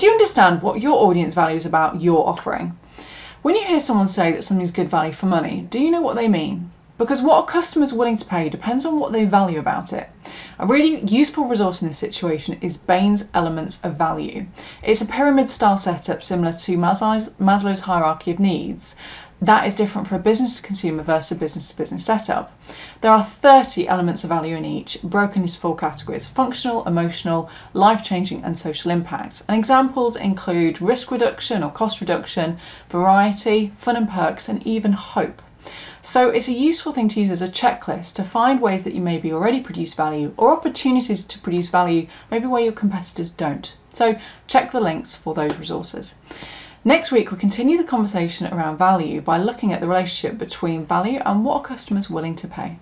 Do you understand what your audience values about your offering? When you hear someone say that something's good value for money, do you know what they mean? Because what a customer's willing to pay depends on what they value about it. A really useful resource in this situation is Bain's Elements of Value. It's a pyramid style setup similar to Maslow's, Maslow's hierarchy of needs that is different for a business to consumer versus a business to business setup. There are 30 elements of value in each, broken into four categories functional, emotional, life changing, and social impact. And examples include risk reduction or cost reduction, variety, fun and perks, and even hope. So it's a useful thing to use as a checklist to find ways that you maybe already produce value or opportunities to produce value maybe where your competitors don't. So check the links for those resources. Next week, we continue the conversation around value by looking at the relationship between value and what a customer is willing to pay.